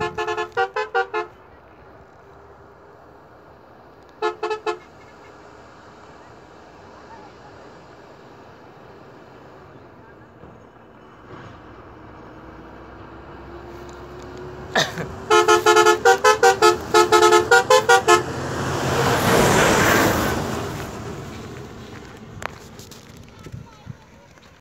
Yeah.